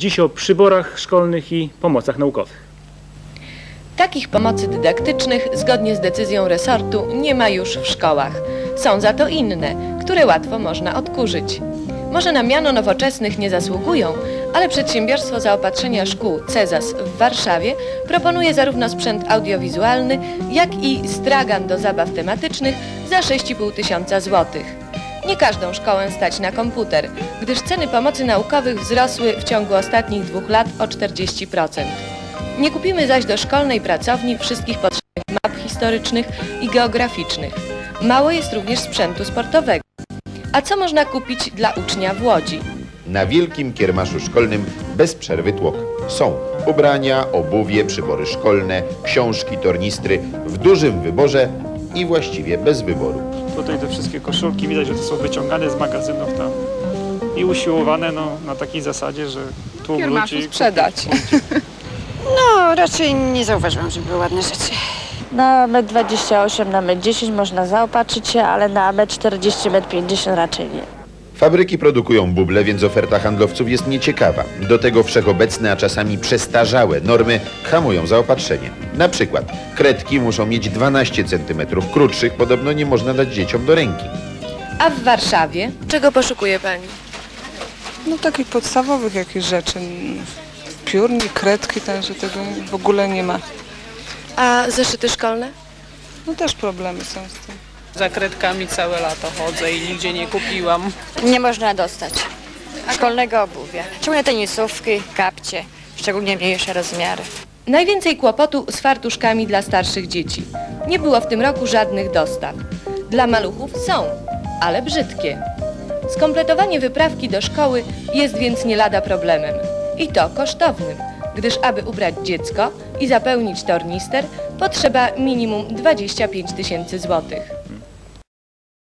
Dziś o przyborach szkolnych i pomocach naukowych. Takich pomocy dydaktycznych, zgodnie z decyzją resortu, nie ma już w szkołach. Są za to inne, które łatwo można odkurzyć. Może na miano nowoczesnych nie zasługują, ale przedsiębiorstwo zaopatrzenia szkół Cezas w Warszawie proponuje zarówno sprzęt audiowizualny, jak i stragan do zabaw tematycznych za 6,5 tysiąca złotych. Nie każdą szkołę stać na komputer, gdyż ceny pomocy naukowych wzrosły w ciągu ostatnich dwóch lat o 40%. Nie kupimy zaś do szkolnej pracowni wszystkich potrzebnych map historycznych i geograficznych. Mało jest również sprzętu sportowego. A co można kupić dla ucznia w Łodzi? Na wielkim kiermaszu szkolnym bez przerwy tłok. Są ubrania, obuwie, przybory szkolne, książki, tornistry w dużym wyborze i właściwie bez wyboru. Tutaj te wszystkie koszulki widać, że to są wyciągane z magazynów tam i usiłowane no, na takiej zasadzie, że tłum ludzi... sprzedać. No, raczej nie zauważyłam, żeby były ładne rzeczy. Na metr 28, na metr 10 można zaopatrzyć się, ale na metr 40, metr 50 raczej nie. Fabryki produkują buble, więc oferta handlowców jest nieciekawa. Do tego wszechobecne, a czasami przestarzałe normy hamują zaopatrzenie. Na przykład kredki muszą mieć 12 cm krótszych, podobno nie można dać dzieciom do ręki. A w Warszawie czego poszukuje Pani? No takich podstawowych jakichś rzeczy. Piórni, kredki, także tego w ogóle nie ma. A zeszyty szkolne? No też problemy są z tym. Za kredkami całe lato chodzę i nigdzie nie kupiłam. Nie można dostać szkolnego obuwia. Ciągle tenisówki, kapcie, szczególnie mniejsze rozmiary. Najwięcej kłopotu z fartuszkami dla starszych dzieci. Nie było w tym roku żadnych dostaw. Dla maluchów są, ale brzydkie. Skompletowanie wyprawki do szkoły jest więc nie lada problemem. I to kosztownym, gdyż aby ubrać dziecko i zapełnić tornister potrzeba minimum 25 tysięcy złotych.